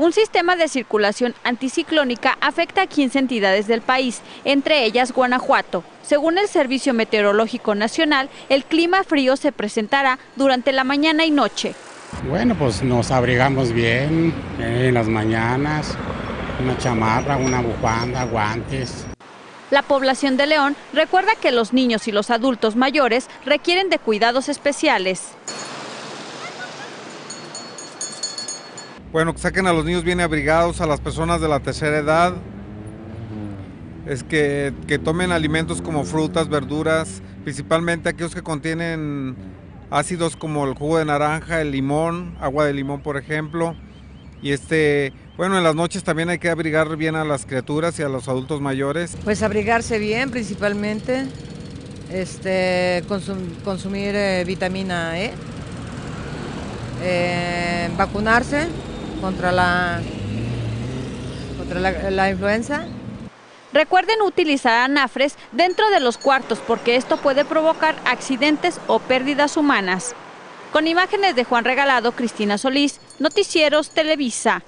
Un sistema de circulación anticiclónica afecta a 15 entidades del país, entre ellas Guanajuato. Según el Servicio Meteorológico Nacional, el clima frío se presentará durante la mañana y noche. Bueno, pues nos abrigamos bien eh, en las mañanas, una chamarra, una bufanda, guantes. La población de León recuerda que los niños y los adultos mayores requieren de cuidados especiales. Bueno, que saquen a los niños bien abrigados, a las personas de la tercera edad, es que, que tomen alimentos como frutas, verduras, principalmente aquellos que contienen ácidos como el jugo de naranja, el limón, agua de limón por ejemplo. Y este, bueno, en las noches también hay que abrigar bien a las criaturas y a los adultos mayores. Pues abrigarse bien principalmente, este, consum- consumir eh, vitamina E, eh, vacunarse contra la, contra la, influenza. Recuerden utilizar anafres dentro de los cuartos porque esto puede provocar accidentes o pérdidas humanas. Con imágenes de Juan Regalado, Cristina Solís, Noticieros Televisa.